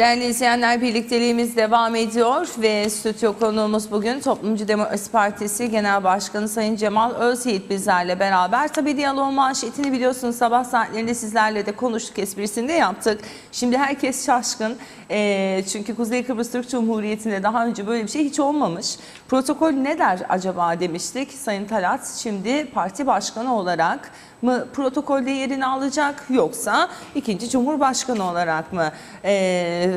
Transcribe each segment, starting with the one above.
Değerli izleyenler birlikteliğimiz devam ediyor ve stüdyo konuğumuz bugün Toplumcu Demokrasi Partisi Genel Başkanı Sayın Cemal Özyiğit bizlerle beraber. Tabii diyaloğun manşetini biliyorsunuz sabah saatlerinde sizlerle de konuştuk esprisini de yaptık. Şimdi herkes şaşkın Ee, çünkü Kuzey Kıbrıs Türk Cumhuriyeti'nde daha önce böyle bir şey hiç olmamış. Protokol ne der acaba demiştik. Sayın Talat şimdi parti başkanı olarak mı protokolde yerini alacak yoksa ikinci cumhurbaşkanı olarak mı? Ee,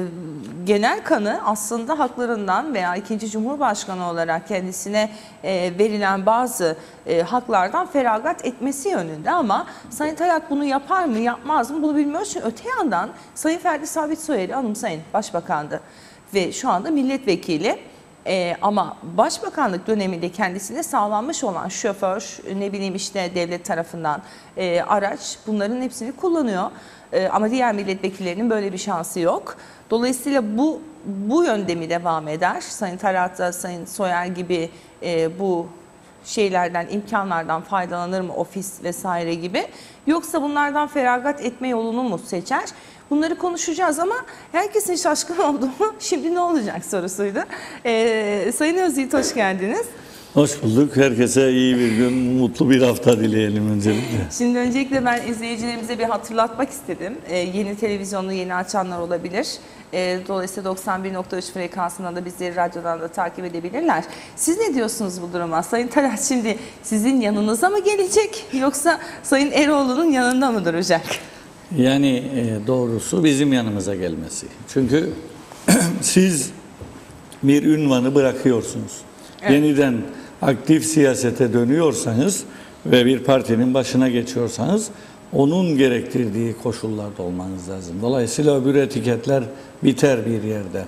genel kanı aslında haklarından veya ikinci cumhurbaşkanı olarak kendisine e, verilen bazı e, haklardan feragat etmesi yönünde ama Sayın Talat bunu yapar mı yapmaz mı bunu bilmiyoruz. Çünkü öte yandan Sayın Ferdi Sabit Soyer'i anımsayın başbakandı ve şu anda milletvekili. Ee, ama başbakanlık döneminde kendisine sağlanmış olan şoför, ne bileyim işte devlet tarafından e, araç bunların hepsini kullanıyor. E, ama diğer milletvekillerinin böyle bir şansı yok. Dolayısıyla bu bu yönde mi devam eder? Sayın Talat Sayın Soyer gibi e, bu şeylerden, imkanlardan faydalanır mı ofis vesaire gibi? Yoksa bunlardan feragat etme yolunu mu seçer? Bunları konuşacağız ama herkesin şaşkın olduğu şimdi ne olacak sorusuydu. Ee, Sayın Özyiğit hoş geldiniz. Hoş bulduk. Herkese iyi bir gün, mutlu bir hafta dileyelim öncelikle. Şimdi öncelikle ben izleyicilerimize bir hatırlatmak istedim. Ee, yeni televizyonu yeni açanlar olabilir. Ee, dolayısıyla 91.3 frekansından da bizleri radyodan da takip edebilirler. Siz ne diyorsunuz bu duruma? Sayın Talat şimdi sizin yanınıza mı gelecek yoksa Sayın Eroğlu'nun yanında mı duracak? Yani e, doğrusu bizim yanımıza gelmesi. Çünkü siz bir ünvanı bırakıyorsunuz. Evet. Yeniden aktif siyasete dönüyorsanız ve bir partinin başına geçiyorsanız onun gerektirdiği koşullarda olmanız lazım. Dolayısıyla öbür etiketler biter bir yerde.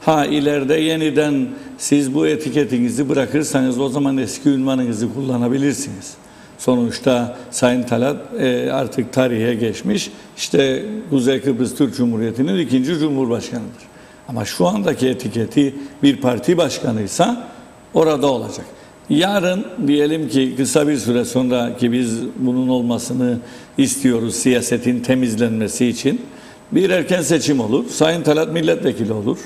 Ha ileride yeniden siz bu etiketinizi bırakırsanız o zaman eski ünvanınızı kullanabilirsiniz. Sonuçta Sayın Talat e, artık tarihe geçmiş. İşte Kuzey Kıbrıs Türk Cumhuriyeti'nin ikinci cumhurbaşkanıdır. Ama şu andaki etiketi bir parti başkanıysa orada olacak. Yarın diyelim ki kısa bir süre sonra ki biz bunun olmasını istiyoruz siyasetin temizlenmesi için bir erken seçim olur. Sayın Talat milletvekili olur.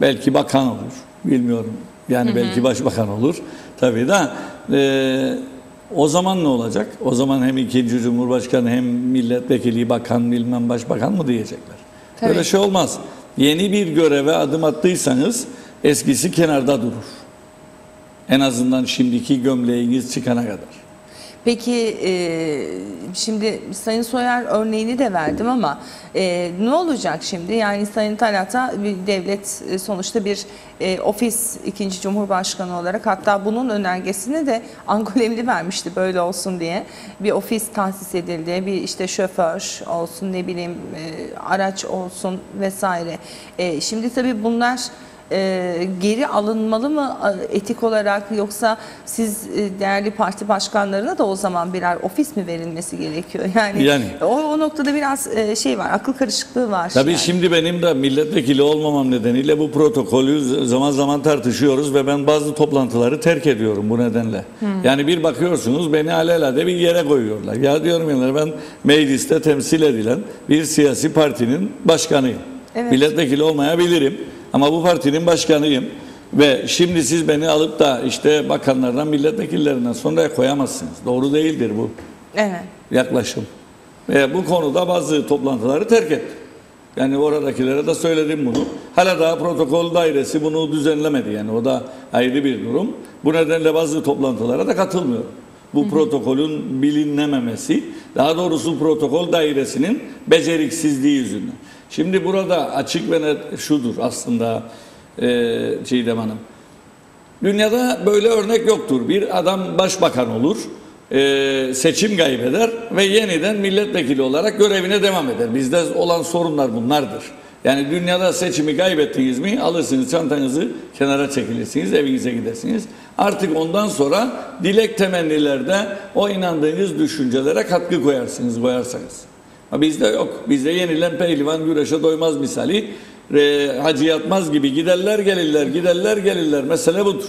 Belki bakan olur. Bilmiyorum. Yani belki başbakan olur. Tabii de e, o zaman ne olacak? O zaman hem ikinci cumhurbaşkanı hem milletvekili, bakan, bilmem başbakan mı diyecekler. Tabii. Böyle şey olmaz. Yeni bir göreve adım attıysanız eskisi kenarda durur. En azından şimdiki gömleğiniz çıkana kadar. Peki e, şimdi Sayın Soyer örneğini de verdim ama e, ne olacak şimdi? Yani Sayın Talat'a bir devlet e, sonuçta bir e, ofis ikinci cumhurbaşkanı olarak hatta bunun önergesini de Angolemli vermişti böyle olsun diye. Bir ofis tahsis edildi, bir işte şoför olsun ne bileyim e, araç olsun vesaire. E, şimdi tabii bunlar e, geri alınmalı mı e, etik olarak yoksa siz e, değerli parti başkanlarına da o zaman birer ofis mi verilmesi gerekiyor? Yani, Yani. O, o noktada biraz e, şey var, akıl karışıklığı var. Tabii yani. şimdi benim de milletvekili olmamam nedeniyle bu protokolü zaman zaman tartışıyoruz ve ben bazı toplantıları terk ediyorum bu nedenle. Yani bir bakıyorsunuz beni alelade bir yere koyuyorlar. Ya diyorum ya ben mecliste temsil edilen bir siyasi partinin başkanıyım. Evet. Milletvekili olmayabilirim ama bu partinin başkanıyım. Ve şimdi siz beni alıp da işte bakanlardan milletvekillerinden sonra koyamazsınız. Doğru değildir bu Evet. yaklaşım. Ve bu konuda bazı toplantıları terk ettim. Yani oradakilere de söyledim bunu. Hala daha protokol dairesi bunu düzenlemedi yani o da ayrı bir durum. Bu nedenle bazı toplantılara da katılmıyorum. Bu protokolün bilinmemesi, daha doğrusu protokol dairesinin beceriksizliği yüzünden. Şimdi burada açık ve net şudur aslında e, Çiğdem Hanım. Dünyada böyle örnek yoktur. Bir adam başbakan olur, e, seçim kaybeder ve yeniden milletvekili olarak görevine devam eder. Bizde olan sorunlar bunlardır. Yani dünyada seçimi kaybettiniz mi alırsınız çantanızı kenara çekilirsiniz evinize gidersiniz. Artık ondan sonra dilek temennilerde o inandığınız düşüncelere katkı koyarsınız koyarsanız. Ama bizde yok. Bizde yenilen pehlivan güreşe doymaz misali. E, hacı yatmaz gibi giderler gelirler giderler gelirler. Mesele budur.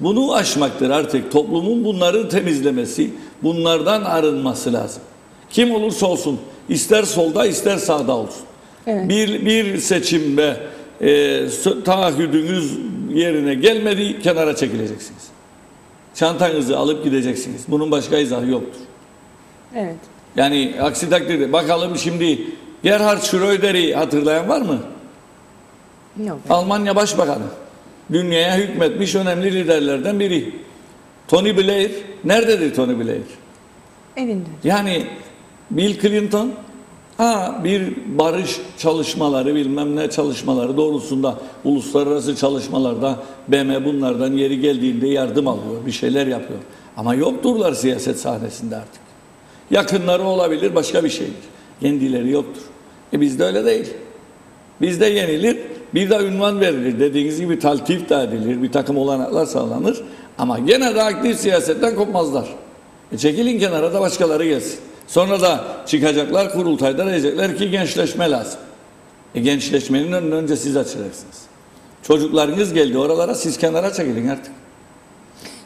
Bunu aşmaktır artık. Toplumun bunları temizlemesi, bunlardan arınması lazım. Kim olursa olsun, ister solda ister sağda olsun. Evet. Bir, bir seçimde e, taahhüdünüz yerine gelmedi kenara çekileceksiniz. Çantanızı alıp gideceksiniz. Bunun başka izahı yoktur. Evet. Yani aksi takdirde bakalım şimdi Gerhard Schröder'i hatırlayan var mı? Yok. Almanya Başbakanı. Dünyaya hükmetmiş önemli liderlerden biri. Tony Blair. Nerededir Tony Blair? Evinde. Yani Bill Clinton ha bir barış çalışmaları bilmem ne çalışmaları doğrultusunda uluslararası çalışmalarda BM bunlardan yeri geldiğinde yardım alıyor. Bir şeyler yapıyor. Ama yokturlar siyaset sahnesinde artık. Yakınları olabilir başka bir şeydir. Kendileri yoktur. E bizde öyle değil. Bizde yenilir, bir de ünvan verilir. Dediğiniz gibi taltif de edilir, bir takım olanaklar sağlanır. Ama gene de aktif siyasetten kopmazlar. E çekilin kenara da başkaları gelsin. Sonra da çıkacaklar kurultayda diyecekler ki gençleşme lazım. E gençleşmenin önünü önce siz açacaksınız. Çocuklarınız geldi oralara siz kenara çekilin artık.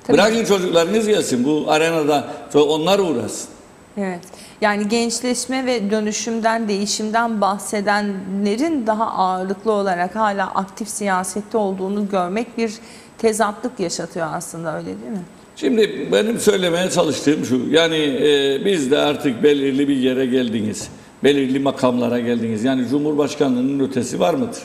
Tabii. Bırakın çocuklarınız gelsin bu arenada onlar uğraşsın. Evet. Yani gençleşme ve dönüşümden, değişimden bahsedenlerin daha ağırlıklı olarak hala aktif siyasette olduğunu görmek bir tezatlık yaşatıyor aslında öyle değil mi? Şimdi benim söylemeye çalıştığım şu. Yani e, biz de artık belirli bir yere geldiniz. Belirli makamlara geldiniz. Yani Cumhurbaşkanlığının ötesi var mıdır?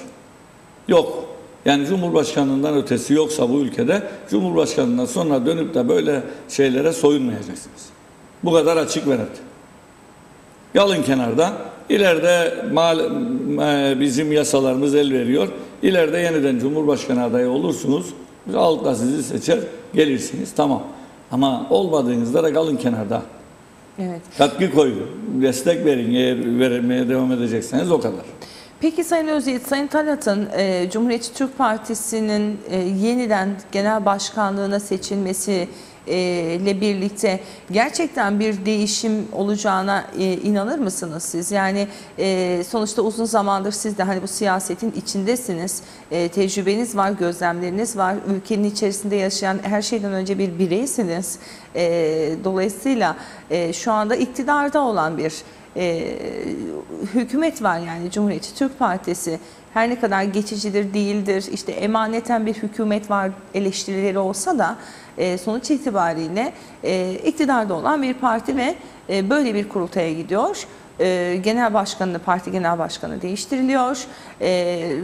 Yok. Yani Cumhurbaşkanlığından ötesi yoksa bu ülkede Cumhurbaşkanlığından sonra dönüp de böyle şeylere soyunmayacaksınız. Bu kadar açık ve net. Yalın kenarda. İleride mal, e, bizim yasalarımız el veriyor. İleride yeniden Cumhurbaşkanı adayı olursunuz. Halk da sizi seçer, gelirsiniz. Tamam. Ama olmadığınızda da kalın kenarda. Evet. Katkı koyun, destek verin eğer vermeye devam edecekseniz o kadar. Peki Sayın Özyiğit, Sayın Talat'ın e, Cumhuriyetçi Türk Partisi'nin e, yeniden genel başkanlığına seçilmesi ile birlikte gerçekten bir değişim olacağına inanır mısınız siz? Yani sonuçta uzun zamandır siz de hani bu siyasetin içindesiniz, tecrübeniz var, gözlemleriniz var, ülkenin içerisinde yaşayan her şeyden önce bir bireysiniz. Dolayısıyla şu anda iktidarda olan bir hükümet var yani Cumhuriyetçi Türk Partisi her ne kadar geçicidir değildir işte emaneten bir hükümet var eleştirileri olsa da e, sonuç itibariyle e, iktidarda olan bir parti ve e, böyle bir kurultaya gidiyor. Genel başkanını, parti genel başkanı değiştiriliyor.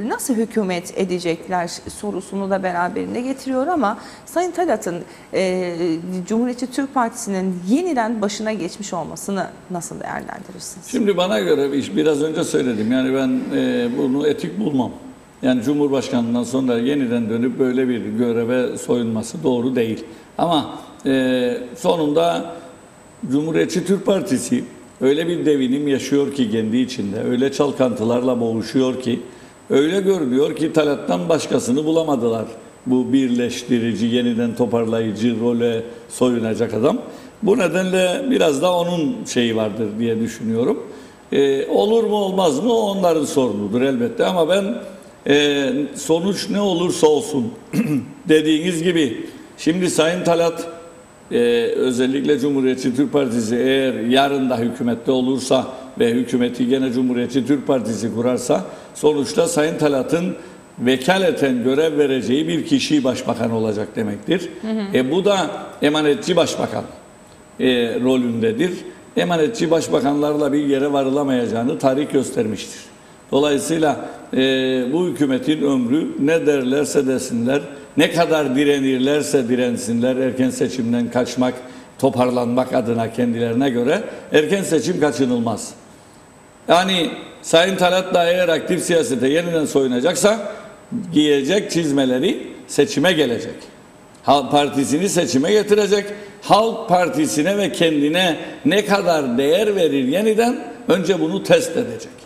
Nasıl hükümet edecekler sorusunu da beraberinde getiriyor ama Sayın Talat'ın e, Türk Partisi'nin yeniden başına geçmiş olmasını nasıl değerlendirirsiniz? Şimdi bana göre biraz önce söyledim. Yani ben bunu etik bulmam. Yani Cumhurbaşkanlığından sonra yeniden dönüp böyle bir göreve soyunması doğru değil. Ama e, sonunda Cumhuriyetçi Türk Partisi öyle bir devinim yaşıyor ki kendi içinde, öyle çalkantılarla boğuşuyor ki, öyle görünüyor ki Talat'tan başkasını bulamadılar. Bu birleştirici, yeniden toparlayıcı role soyunacak adam. Bu nedenle biraz da onun şeyi vardır diye düşünüyorum. Ee, olur mu olmaz mı onların sorunudur elbette ama ben e, sonuç ne olursa olsun dediğiniz gibi şimdi Sayın Talat e, özellikle Cumhuriyetçi Türk Partisi eğer yarın da hükümette olursa ve hükümeti gene Cumhuriyetçi Türk Partisi kurarsa sonuçta Sayın Talat'ın vekaleten görev vereceği bir kişi başbakan olacak demektir. E, bu da emanetçi başbakan e, rolündedir. Emanetçi başbakanlarla bir yere varılamayacağını tarih göstermiştir. Dolayısıyla e, bu hükümetin ömrü ne derlerse desinler, ne kadar direnirlerse dirensinler erken seçimden kaçmak, toparlanmak adına kendilerine göre erken seçim kaçınılmaz. Yani Sayın Talat da eğer aktif siyasete yeniden soyunacaksa giyecek çizmeleri seçime gelecek. Halk Partisi'ni seçime getirecek. Halk Partisi'ne ve kendine ne kadar değer verir yeniden önce bunu test edecek.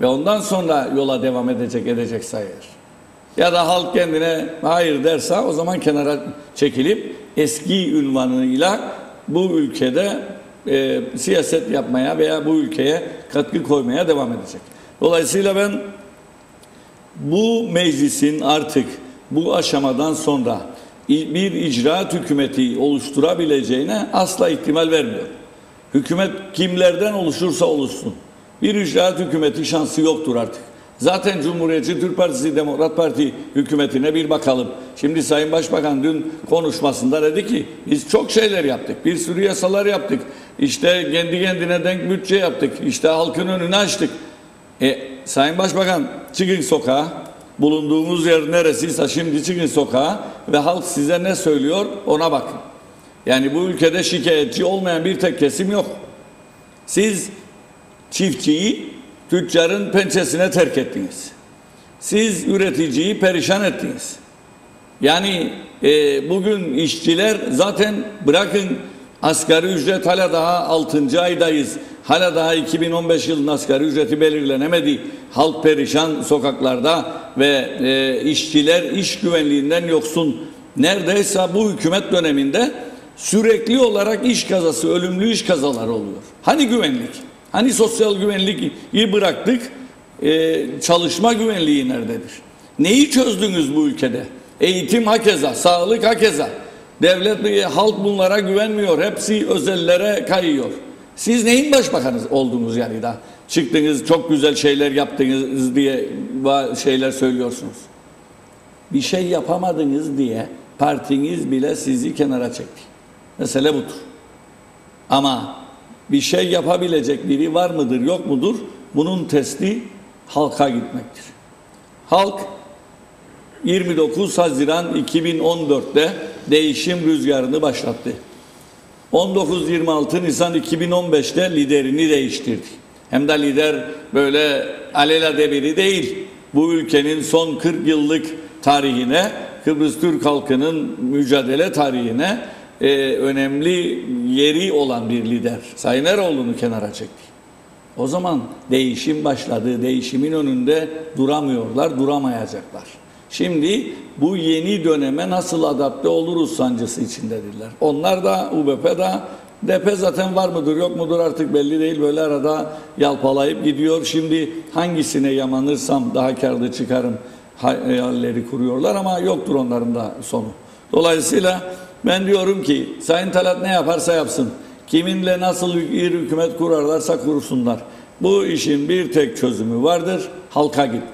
Ve ondan sonra yola devam edecek edecek sayılır. Ya da halk kendine hayır derse o zaman kenara çekilip eski ünvanıyla bu ülkede e, siyaset yapmaya veya bu ülkeye katkı koymaya devam edecek. Dolayısıyla ben bu meclisin artık bu aşamadan sonra bir icraat hükümeti oluşturabileceğine asla ihtimal vermiyor. Hükümet kimlerden oluşursa oluşsun. Bir icraat hükümeti şansı yoktur artık. Zaten Cumhuriyetçi Türk Partisi, Demokrat Parti hükümetine bir bakalım. Şimdi Sayın Başbakan dün konuşmasında dedi ki biz çok şeyler yaptık. Bir sürü yasalar yaptık. İşte kendi kendine denk bütçe yaptık. İşte halkın önünü açtık. E, Sayın Başbakan çıkın sokağa. Bulunduğunuz yer neresiyse şimdi çıkın sokağa ve halk size ne söylüyor ona bakın. Yani bu ülkede şikayetçi olmayan bir tek kesim yok. Siz çiftçiyi tüccarın pençesine terk ettiniz. Siz üreticiyi perişan ettiniz. Yani e, bugün işçiler zaten bırakın asgari ücret hala daha 6. aydayız. Hala daha 2015 yılının asgari ücreti belirlenemedi. Halk perişan sokaklarda ve e, işçiler iş güvenliğinden yoksun. Neredeyse bu hükümet döneminde sürekli olarak iş kazası, ölümlü iş kazaları oluyor. Hani güvenlik? Hani sosyal güvenliği bıraktık? E, çalışma güvenliği nerededir? Neyi çözdünüz bu ülkede? Eğitim hakeza, sağlık hakeza. Devlet ve halk bunlara güvenmiyor. Hepsi özellere kayıyor. Siz neyin başbakanı oldunuz yani da? Çıktınız çok güzel şeyler yaptınız diye şeyler söylüyorsunuz. Bir şey yapamadınız diye partiniz bile sizi kenara çekti. Mesele budur. Ama bir şey yapabilecek biri var mıdır yok mudur? Bunun testi halka gitmektir. Halk 29 Haziran 2014'te değişim rüzgarını başlattı. 19-26 Nisan 2015'te liderini değiştirdi. Hem de lider böyle alelade biri değil. Bu ülkenin son 40 yıllık tarihine, Kıbrıs Türk halkının mücadele tarihine e, önemli yeri olan bir lider. Sayın Eroğlu'nu kenara çekti. O zaman değişim başladı. Değişimin önünde duramıyorlar, duramayacaklar. Şimdi bu yeni döneme nasıl adapte oluruz sancısı içindedirler. Onlar da UBP da DP zaten var mıdır yok mudur artık belli değil. Böyle arada yalpalayıp gidiyor. Şimdi hangisine yamanırsam daha karlı çıkarım hayalleri kuruyorlar ama yoktur onların da sonu. Dolayısıyla ben diyorum ki Sayın Talat ne yaparsa yapsın. Kiminle nasıl bir hükümet kurarlarsa kursunlar. Bu işin bir tek çözümü vardır. Halka gitmek.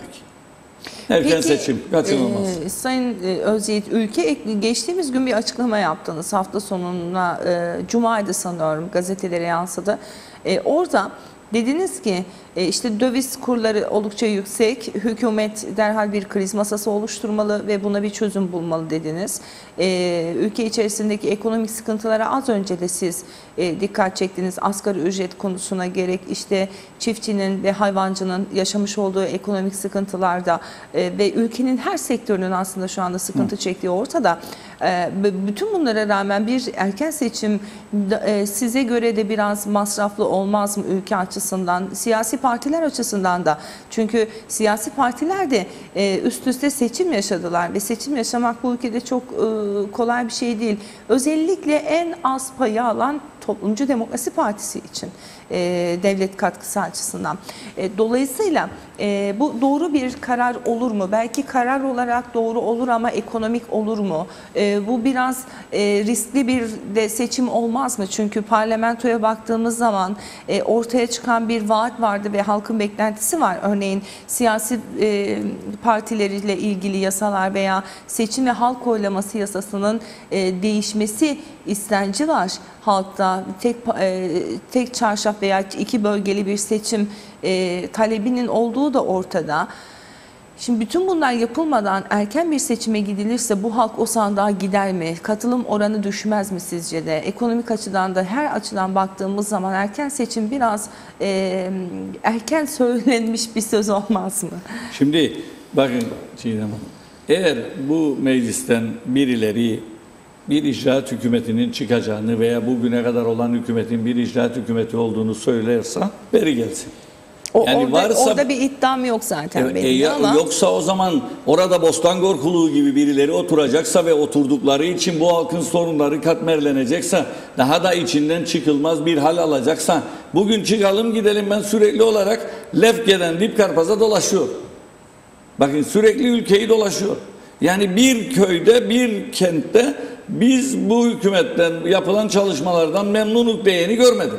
Erken Peki, seçim kaçınılmaz. e, Sayın e, Özyiğit, ülke geçtiğimiz gün bir açıklama yaptınız hafta sonuna, e, Cuma'ydı sanıyorum gazetelere yansıdı. E, orada dediniz ki işte döviz kurları oldukça yüksek, hükümet derhal bir kriz masası oluşturmalı ve buna bir çözüm bulmalı dediniz. E, ülke içerisindeki ekonomik sıkıntılara az önce de siz e, dikkat çektiniz. Asgari ücret konusuna gerek işte çiftçinin ve hayvancının yaşamış olduğu ekonomik sıkıntılarda e, ve ülkenin her sektörünün aslında şu anda sıkıntı çektiği ortada. E, bütün bunlara rağmen bir erken seçim e, size göre de biraz masraflı olmaz mı ülke açısından, siyasi partiler açısından da? Çünkü siyasi partiler de e, üst üste seçim yaşadılar ve seçim yaşamak bu ülkede çok e, kolay bir şey değil. Özellikle en az payı alan Toplumcu Demokrasi Partisi için e, devlet katkısı açısından. E, dolayısıyla e, bu doğru bir karar olur mu? Belki karar olarak doğru olur ama ekonomik olur mu? E, bu biraz e, riskli bir de seçim olmaz mı? Çünkü parlamentoya baktığımız zaman e, ortaya çıkan bir vaat vardı ve halkın beklentisi var. Örneğin siyasi e, partileriyle ilgili yasalar veya seçim ve halk oylaması yasasının e, değişmesi istenci var halkta. Tek e, tek çarşaf veya iki bölgeli bir seçim e, talebinin olduğu da ortada. Şimdi bütün bunlar yapılmadan erken bir seçime gidilirse bu halk o sandığa gider mi? Katılım oranı düşmez mi sizce de? Ekonomik açıdan da her açıdan baktığımız zaman erken seçim biraz e, erken söylenmiş bir söz olmaz mı? Şimdi bakın Çiğdem. Eğer bu meclisten birileri bir icraat hükümetinin çıkacağını veya bugüne kadar olan hükümetin bir icraat hükümeti olduğunu söylerse beri gelsin. O, Yani orada, varsa- orada bir iddiam yok zaten E, benim e, ya- ama Yoksa o zaman orada Bostangor Kuluğu gibi birileri oturacaksa ve oturdukları için bu halkın sorunları katmerlenecekse daha da içinden çıkılmaz bir hal alacaksa bugün çıkalım gidelim ben sürekli olarak Lefke'den Dipkarpaz'a dolaşıyor. Bakın sürekli ülkeyi dolaşıyor. Yani bir köyde bir kentte biz bu hükümetten yapılan çalışmalardan memnunuk diyeni görmedim.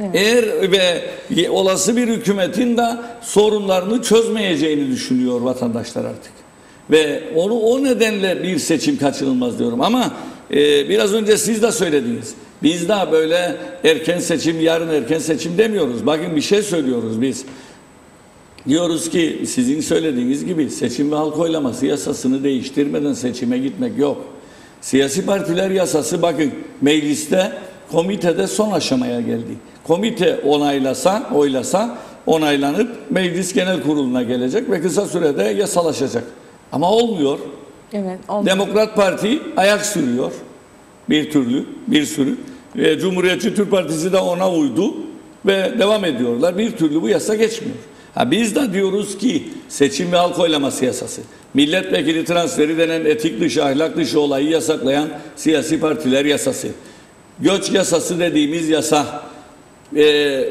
Evet. Eğer ve olası bir hükümetin de sorunlarını çözmeyeceğini düşünüyor vatandaşlar artık. Ve onu o nedenle bir seçim kaçınılmaz diyorum. Ama e, biraz önce siz de söylediniz. Biz daha böyle erken seçim, yarın erken seçim demiyoruz. Bakın bir şey söylüyoruz biz. Diyoruz ki sizin söylediğiniz gibi seçim ve halk oylaması yasasını değiştirmeden seçime gitmek yok. Siyasi partiler yasası bakın mecliste komitede son aşamaya geldi. Komite onaylasa, oylasa onaylanıp meclis genel kuruluna gelecek ve kısa sürede yasalaşacak. Ama olmuyor. Evet. oldu. Demokrat Parti ayak sürüyor. Bir türlü, bir sürü. Ve Cumhuriyetçi Türk Partisi de ona uydu ve devam ediyorlar. Bir türlü bu yasa geçmiyor. Ha biz de diyoruz ki seçim ve halk oylaması yasası. Milletvekili transferi denen etik dışı, ahlak dışı olayı yasaklayan siyasi partiler yasası. Göç yasası dediğimiz yasa. Ee,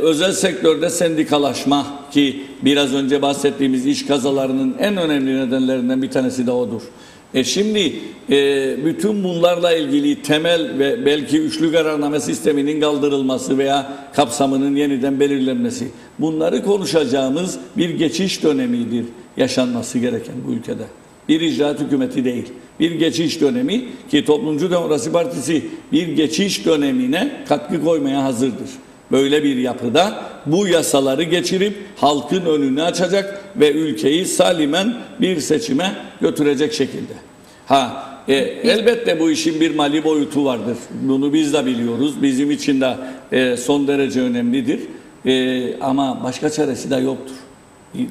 özel sektörde sendikalaşma ki biraz önce bahsettiğimiz iş kazalarının en önemli nedenlerinden bir tanesi de odur. E şimdi e, bütün bunlarla ilgili temel ve belki üçlü kararname sisteminin kaldırılması veya kapsamının yeniden belirlenmesi bunları konuşacağımız bir geçiş dönemidir yaşanması gereken bu ülkede. Bir icraat hükümeti değil. Bir geçiş dönemi ki Toplumcu Demokrasi Partisi bir geçiş dönemine katkı koymaya hazırdır. Böyle bir yapıda bu yasaları geçirip halkın önünü açacak ve ülkeyi salimen bir seçime götürecek şekilde. Ha e, elbette bu işin bir mali boyutu vardır. Bunu biz de biliyoruz. Bizim için de e, son derece önemlidir. E, ama başka çaresi de yoktur.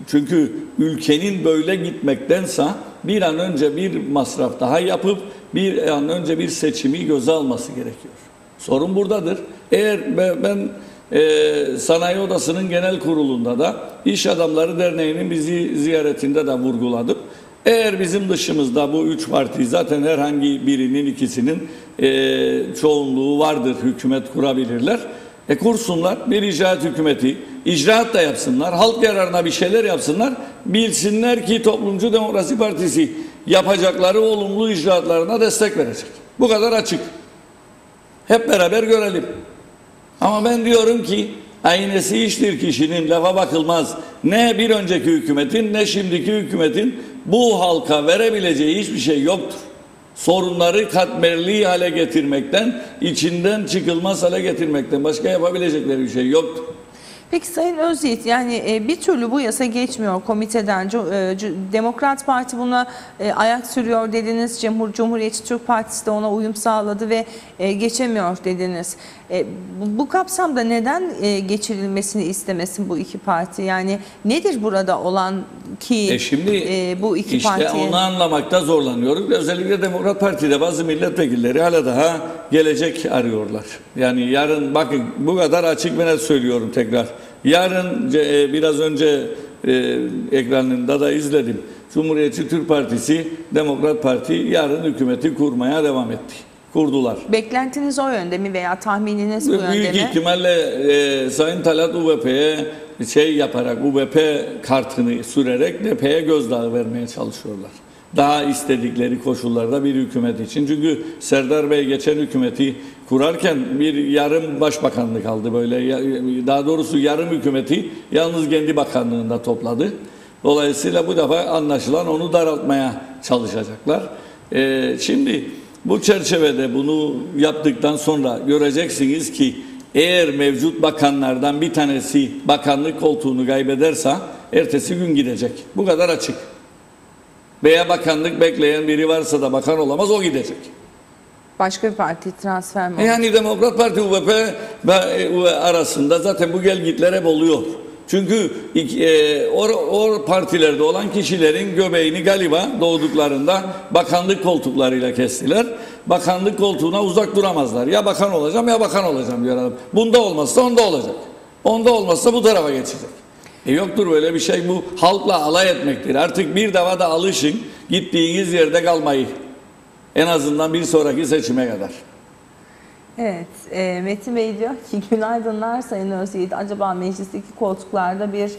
Çünkü ülkenin böyle gitmektense bir an önce bir masraf daha yapıp bir an önce bir seçimi göze alması gerekiyor. Sorun buradadır. Eğer be- ben e, Sanayi Odası'nın genel kurulunda da İş Adamları Derneği'nin bizi ziyaretinde de vurguladım. Eğer bizim dışımızda bu üç parti zaten herhangi birinin ikisinin e, çoğunluğu vardır hükümet kurabilirler. E kursunlar bir icraat hükümeti, icraat da yapsınlar, halk yararına bir şeyler yapsınlar. Bilsinler ki Toplumcu Demokrasi Partisi yapacakları olumlu icraatlarına destek verecek. Bu kadar açık. Hep beraber görelim. Ama ben diyorum ki aynesi iştir kişinin lafa bakılmaz. Ne bir önceki hükümetin ne şimdiki hükümetin bu halka verebileceği hiçbir şey yoktur. Sorunları katmerli hale getirmekten, içinden çıkılmaz hale getirmekten başka yapabilecekleri bir şey yoktur. Peki Sayın Özyiğit yani e, bir türlü bu yasa geçmiyor komiteden. E, Demokrat Parti buna e, ayak sürüyor dediniz. Cumhur Cumhuriyetçi Türk Partisi de ona uyum sağladı ve geçemiyor dediniz. E, bu, bu kapsamda neden e, geçirilmesini istemesin bu iki parti? Yani nedir burada olan ki E şimdi e, bu iki işte partiye? onu anlamakta zorlanıyoruz. Özellikle Demokrat Parti'de bazı milletvekilleri hala daha gelecek arıyorlar. Yani yarın bakın bu kadar açık ve net söylüyorum tekrar. Yarın e, biraz önce e, ekranında da izledim. Cumhuriyetçi Türk Partisi, Demokrat Parti yarın hükümeti kurmaya devam etti. Kurdular. Beklentiniz o yönde mi veya tahmininiz bu yönde Büyük mi? ihtimalle e, Sayın Talat UBP'ye şey yaparak UBP kartını sürerek DP'ye gözdağı vermeye çalışıyorlar. Daha istedikleri koşullarda bir hükümet için. Çünkü Serdar Bey geçen hükümeti kurarken bir yarım başbakanlık aldı böyle. Daha doğrusu yarım hükümeti yalnız kendi bakanlığında topladı. Dolayısıyla bu defa anlaşılan onu daraltmaya çalışacaklar. E, şimdi bu çerçevede bunu yaptıktan sonra göreceksiniz ki eğer mevcut bakanlardan bir tanesi bakanlık koltuğunu kaybederse ertesi gün gidecek. Bu kadar açık. Veya bakanlık bekleyen biri varsa da bakan olamaz o gidecek. Başka bir parti transfer mi? Yani Demokrat Parti UVP ve arasında zaten bu gelgitler hep oluyor. Çünkü e, o, o partilerde olan kişilerin göbeğini galiba doğduklarında bakanlık koltuklarıyla kestiler. Bakanlık koltuğuna uzak duramazlar. Ya bakan olacağım ya bakan olacağım diyor adam. Bunda olmazsa onda olacak. Onda olmazsa bu tarafa geçecek. E yoktur böyle bir şey bu halkla alay etmektir. Artık bir defa da alışın gittiğiniz yerde kalmayı. En azından bir sonraki seçime kadar. Evet, e, Metin Bey diyor ki günaydınlar Sayın Özyiğit. Acaba meclisteki koltuklarda bir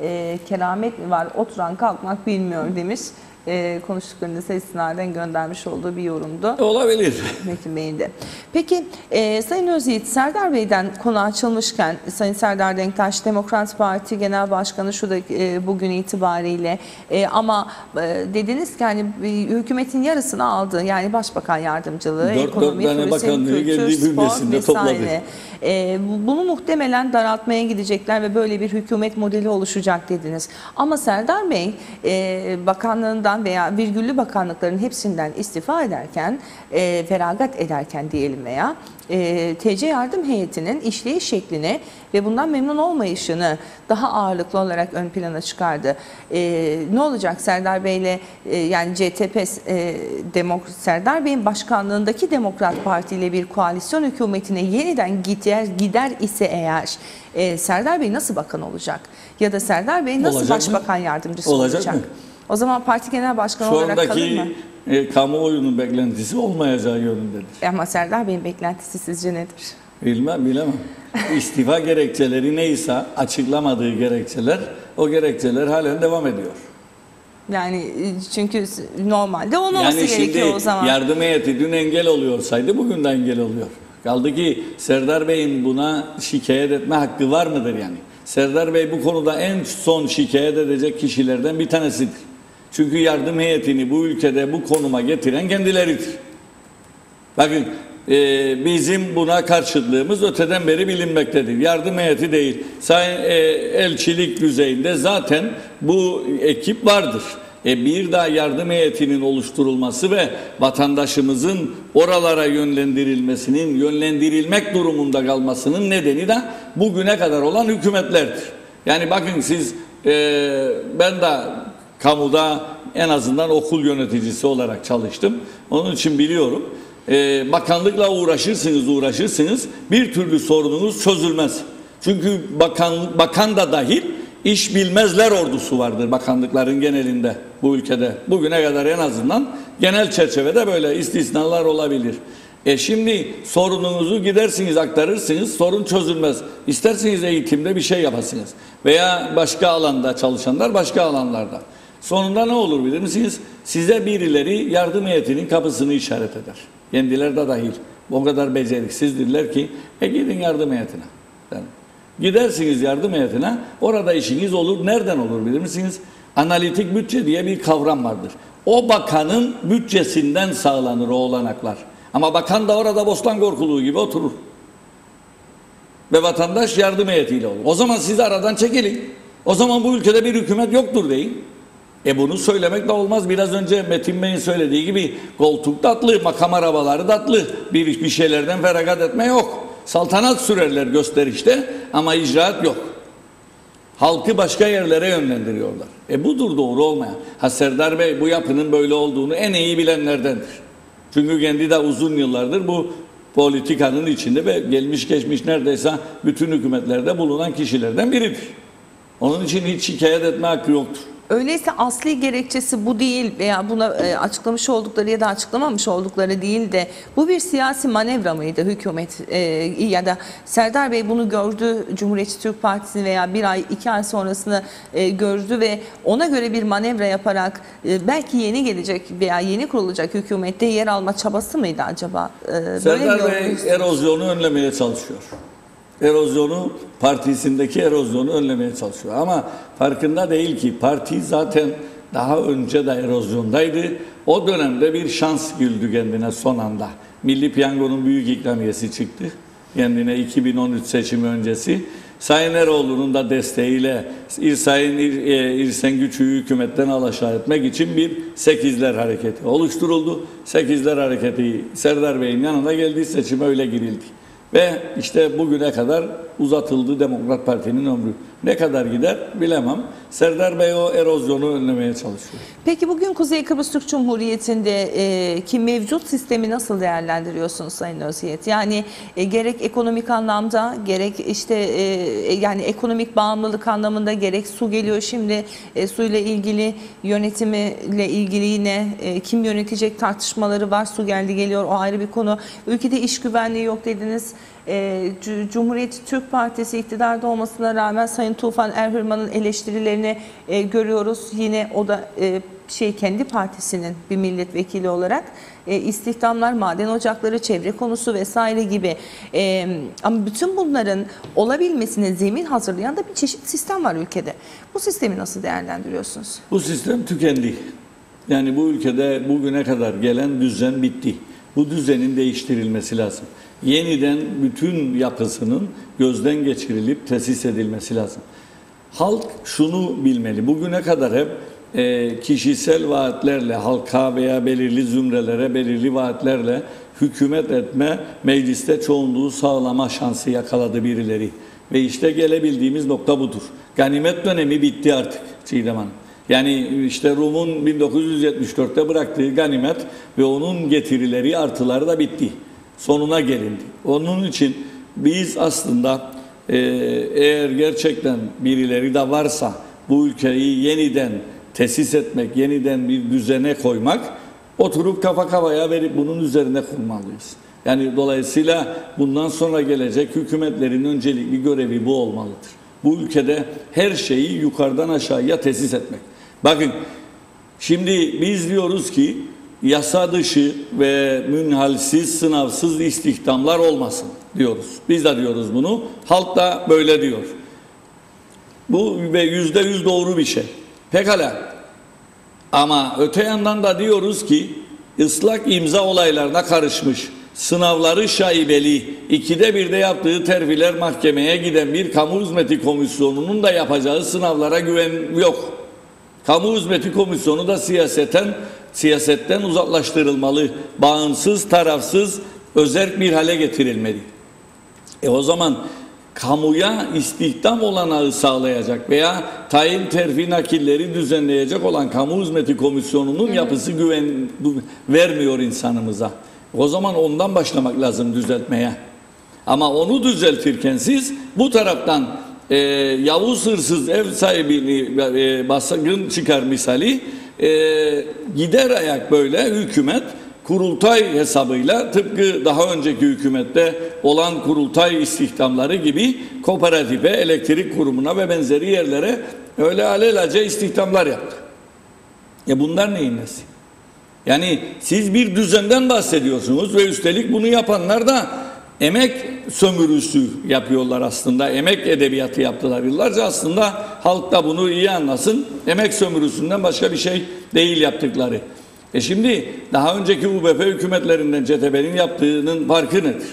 e, keramet mi var? Oturan kalkmak bilmiyor demiş. E, konuştuklarını ise istinaden göndermiş olduğu bir yorumdu. Olabilir. Metin Bey'in de. Peki e, Sayın Özyiğit, Serdar Bey'den konu açılmışken Sayın Serdar Denktaş Demokrat Parti Genel Başkanı şu da e, bugün itibariyle e, ama e, dediniz ki hani e, hükümetin yarısını aldı. Yani Başbakan Yardımcılığı, Dört- ekonomi, turizm, kültür, spor vesaire. E, bu- bunu muhtemelen daraltmaya gidecekler ve böyle bir hükümet modeli oluşacak dediniz. Ama Serdar Bey e, bakanlığından veya virgüllü bakanlıkların hepsinden istifa ederken, e, feragat ederken diyelim veya e, TC yardım heyetinin işleyiş şeklini ve bundan memnun olmayışını daha ağırlıklı olarak ön plana çıkardı. E, ne olacak Serdar Bey'le e, yani CTP e, Demok Serdar Bey'in başkanlığındaki Demokrat Parti ile bir koalisyon hükümetine yeniden gider gider ise eğer e, Serdar Bey nasıl bakan olacak? Ya da Serdar Bey nasıl Olacak mı? başbakan yardımcısı Olacak olacak? mı? O zaman parti genel başkanı Şu olarak kalır mı? e, kamuoyunun beklentisi olmayacağı yönündedir. Ama Serdar Bey'in beklentisi sizce nedir? Bilmem bilemem. İstifa gerekçeleri neyse açıklamadığı gerekçeler o gerekçeler halen devam ediyor. Yani e, çünkü normalde olmaması Yani şimdi gerekiyor o zaman. yardım heyeti dün engel oluyorsaydı bugün de engel oluyor. Kaldı ki Serdar Bey'in buna şikayet etme hakkı var mıdır yani? Serdar Bey bu konuda en son şikayet edecek kişilerden bir tanesidir. Çünkü yardım heyetini bu ülkede bu konuma getiren kendileridir. Bakın e, bizim buna karşıtlığımız öteden beri bilinmektedir. Yardım heyeti değil. Sayın e, elçilik düzeyinde zaten bu ekip vardır. E, bir daha yardım heyetinin oluşturulması ve vatandaşımızın oralara yönlendirilmesinin, yönlendirilmek durumunda kalmasının nedeni de bugüne kadar olan hükümetlerdir. Yani bakın siz e, ben de kamuda en azından okul yöneticisi olarak çalıştım. Onun için biliyorum. Ee, bakanlıkla uğraşırsınız uğraşırsınız bir türlü sorununuz çözülmez. Çünkü bakan, bakan da dahil iş bilmezler ordusu vardır bakanlıkların genelinde bu ülkede. Bugüne kadar en azından genel çerçevede böyle istisnalar olabilir. E şimdi sorununuzu gidersiniz aktarırsınız sorun çözülmez. İsterseniz eğitimde bir şey yapasınız veya başka alanda çalışanlar başka alanlarda. Sonunda ne olur bilir misiniz? Size birileri yardım heyetinin kapısını işaret eder. Kendileri de dahil. O kadar beceriksizdirler ki e gidin yardım heyetine. Yani gidersiniz yardım heyetine orada işiniz olur. Nereden olur bilir misiniz? Analitik bütçe diye bir kavram vardır. O bakanın bütçesinden sağlanır o olanaklar. Ama bakan da orada bostan korkuluğu gibi oturur. Ve vatandaş yardım heyetiyle olur. O zaman siz aradan çekilin. O zaman bu ülkede bir hükümet yoktur deyin. E bunu söylemek de olmaz. Biraz önce Metin Bey'in söylediği gibi koltuk tatlı, makam arabaları tatlı. Bir, bir şeylerden feragat etme yok. Saltanat sürerler gösterişte ama icraat yok. Halkı başka yerlere yönlendiriyorlar. E budur doğru olmayan. Ha Serdar Bey bu yapının böyle olduğunu en iyi bilenlerdendir. Çünkü kendi de uzun yıllardır bu politikanın içinde ve gelmiş geçmiş neredeyse bütün hükümetlerde bulunan kişilerden biridir. Onun için hiç şikayet etme hakkı yoktur. Öyleyse asli gerekçesi bu değil veya buna e, açıklamış oldukları ya da açıklamamış oldukları değil de bu bir siyasi manevra mıydı hükümet e, ya da Serdar Bey bunu gördü Cumhuriyetçi Türk Partisi veya bir ay iki ay sonrasını e, gördü ve ona göre bir manevra yaparak e, belki yeni gelecek veya yeni kurulacak hükümette yer alma çabası mıydı acaba? E, Serdar Bey erozyonu önlemeye çalışıyor. Erozyonu partisindeki erozyonu önlemeye çalışıyor. Ama farkında değil ki parti zaten daha önce de erozyondaydı. O dönemde bir şans güldü kendine son anda. Milli Piyango'nun büyük ikramiyesi çıktı. Kendine 2013 seçimi öncesi. Sayın Eroğlu'nun da desteğiyle İr- Sayın İr- e, İrsen Güç'ü hükümetten alaşağı etmek için bir Sekizler Hareketi oluşturuldu. Sekizler Hareketi Serdar Bey'in yanına geldiği seçime öyle girildi. Ve işte bugüne kadar uzatıldı Demokrat Parti'nin ömrü. Ne kadar gider bilemem. Serdar Bey o erozyonu önlemeye çalışıyor. Peki bugün Kuzey Kıbrıs Türk Cumhuriyeti'nde e, mevcut sistemi nasıl değerlendiriyorsunuz Sayın Öziyet? Yani e, gerek ekonomik anlamda gerek işte e, yani ekonomik bağımlılık anlamında gerek su geliyor şimdi e, suyla ilgili yönetimiyle ilgili yine e, kim yönetecek tartışmaları var. Su geldi geliyor o ayrı bir konu. Ülkede iş güvenliği yok dediniz. E, C- Cumhuriyetçi Türk Partisi iktidarda olmasına rağmen Sayın Tufan Erhürman'ın eleştirilerini e, görüyoruz. Yine o da e, şey kendi partisinin bir milletvekili olarak e, istihdamlar, maden ocakları, çevre konusu vesaire gibi ama bütün bunların olabilmesine zemin hazırlayan da bir çeşit sistem var ülkede. Bu sistemi nasıl değerlendiriyorsunuz? Bu sistem tükendi. Yani bu ülkede bugüne kadar gelen düzen bitti. Bu düzenin değiştirilmesi lazım. Yeniden bütün yapısının gözden geçirilip tesis edilmesi lazım. Halk şunu bilmeli. Bugüne kadar hep e, kişisel vaatlerle, halka veya belirli zümrelere belirli vaatlerle hükümet etme, mecliste çoğunluğu sağlama şansı yakaladı birileri. Ve işte gelebildiğimiz nokta budur. Ganimet dönemi bitti artık Çiğdem Hanım. Yani işte Rum'un 1974'te bıraktığı ganimet ve onun getirileri artıları da bitti. Sonuna gelindi. Onun için biz aslında e, eğer gerçekten birileri de varsa bu ülkeyi yeniden tesis etmek, yeniden bir düzene koymak oturup kafa kafaya verip bunun üzerine kurmalıyız. Yani dolayısıyla bundan sonra gelecek hükümetlerin öncelikli görevi bu olmalıdır. Bu ülkede her şeyi yukarıdan aşağıya tesis etmek. Bakın şimdi biz diyoruz ki yasa dışı ve münhalsiz, sınavsız istihdamlar olmasın diyoruz. Biz de diyoruz bunu. Halk da böyle diyor. Bu ve yüzde yüz doğru bir şey. Pekala. Ama öte yandan da diyoruz ki ıslak imza olaylarına karışmış, sınavları şaibeli, ikide birde yaptığı terfiler mahkemeye giden bir kamu hizmeti komisyonunun da yapacağı sınavlara güven yok. Kamu hizmeti komisyonu da siyaseten siyasetten uzaklaştırılmalı, bağımsız, tarafsız, özerk bir hale getirilmeli. E o zaman kamuya istihdam olanağı sağlayacak veya tayin terfi nakilleri düzenleyecek olan kamu hizmeti komisyonunun yapısı güven vermiyor insanımıza. O zaman ondan başlamak lazım düzeltmeye. Ama onu düzeltirken siz bu taraftan e, Yavuz hırsız ev sahibini e, baskın çıkar misali e, gider ayak böyle hükümet kurultay hesabıyla tıpkı daha önceki hükümette olan kurultay istihdamları gibi kooperatife, elektrik kurumuna ve benzeri yerlere öyle alelacele istihdamlar yaptı. Ya bunlar neyin nesi? Yani siz bir düzenden bahsediyorsunuz ve üstelik bunu yapanlar da emek sömürüsü yapıyorlar aslında. Emek edebiyatı yaptılar yıllarca aslında halk da bunu iyi anlasın. Emek sömürüsünden başka bir şey değil yaptıkları. E şimdi daha önceki UBP hükümetlerinden CTB'nin yaptığının farkı nedir?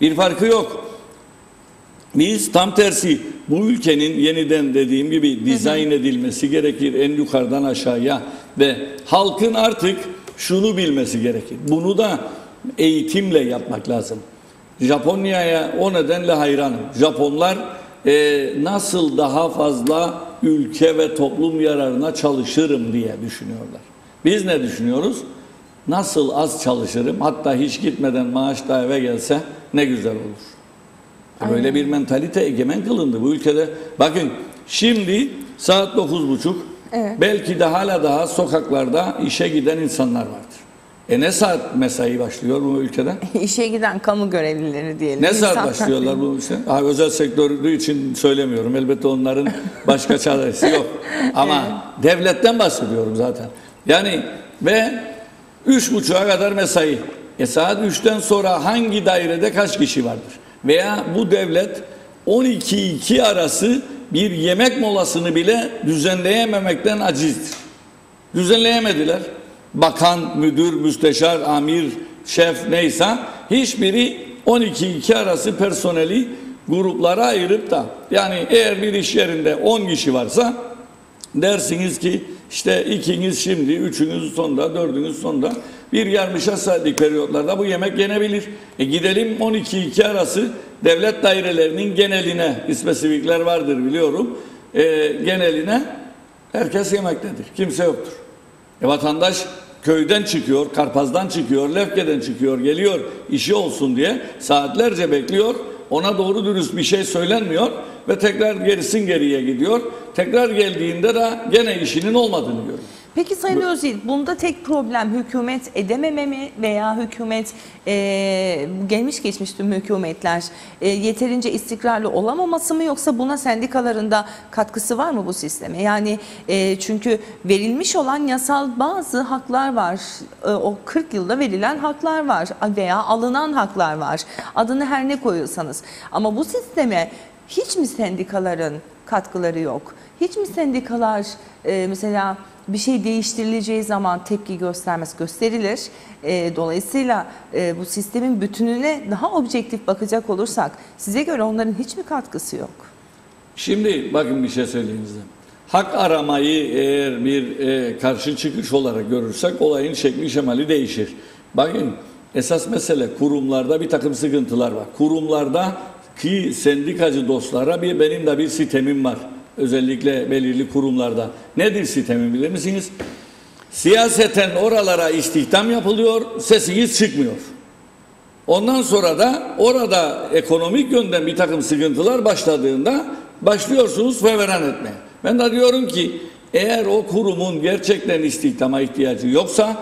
Bir farkı yok. Biz tam tersi bu ülkenin yeniden dediğim gibi dizayn edilmesi gerekir en yukarıdan aşağıya ve halkın artık şunu bilmesi gerekir. Bunu da eğitimle yapmak lazım. Japonya'ya o nedenle hayranım. Japonlar e, nasıl daha fazla ülke ve toplum yararına çalışırım diye düşünüyorlar. Biz ne düşünüyoruz? Nasıl az çalışırım hatta hiç gitmeden maaş da eve gelse ne güzel olur. Böyle bir mentalite egemen kılındı bu ülkede. Bakın şimdi saat dokuz buçuk. Belki de hala daha sokaklarda işe giden insanlar vardır. E ne saat mesai başlıyor bu ülkede? İşe giden kamu görevlileri diyelim. Ne saat İnsan- başlıyorlar bu işe? Ha, özel sektörü için söylemiyorum. Elbette onların başka çaresi yok. Ama devletten bahsediyorum zaten. Yani ve üç buçuğa kadar mesai. E saat üçten sonra hangi dairede kaç kişi vardır? Veya bu devlet 12-2 arası bir yemek molasını bile düzenleyememekten acizdir. Düzenleyemediler. Bakan, müdür, müsteşar, amir, şef neyse hiçbiri 12-2 arası personeli gruplara ayırıp da yani eğer bir iş yerinde 10 kişi varsa dersiniz ki işte ikiniz şimdi, üçünüz sonda, dördünüz sonda bir yarmışa saatlik periyotlarda bu yemek yenebilir. E gidelim 12-2 arası devlet dairelerinin geneline, spesifikler vardır biliyorum, e, geneline herkes yemektedir. Kimse yoktur. E vatandaş köyden çıkıyor, Karpaz'dan çıkıyor, Lefke'den çıkıyor, geliyor işi olsun diye saatlerce bekliyor. Ona doğru dürüst bir şey söylenmiyor ve tekrar gerisin geriye gidiyor. Tekrar geldiğinde de gene işinin olmadığını görüyor. Peki Sayın Özyiğit bunda tek problem hükümet edememe mi veya hükümet e, gelmiş geçmiş tüm hükümetler e, yeterince istikrarlı olamaması mı yoksa buna sendikalarında katkısı var mı bu sisteme? Yani e, çünkü verilmiş olan yasal bazı haklar var. E, o 40 yılda verilen haklar var veya alınan haklar var. Adını her ne koyuyorsanız. Ama bu sisteme hiç mi sendikaların katkıları yok? Hiç mi sendikalar e, mesela bir şey değiştirileceği zaman tepki göstermez gösterilir. E, dolayısıyla e, bu sistemin bütününe daha objektif bakacak olursak size göre onların hiç mi katkısı yok? Şimdi bakın bir şey söyleyeyim size. Hak aramayı eğer bir e, karşı çıkış olarak görürsek olayın şekli şemali değişir. Bakın esas mesele kurumlarda bir takım sıkıntılar var. Kurumlarda ki sendikacı dostlara bir benim de bir sitemim var. Özellikle belirli kurumlarda. Nedir sitemim bilir misiniz? Siyaseten oralara istihdam yapılıyor, sesiniz çıkmıyor. Ondan sonra da orada ekonomik yönden bir takım sıkıntılar başladığında başlıyorsunuz feveren etmeye. Ben de diyorum ki eğer o kurumun gerçekten istihdama ihtiyacı yoksa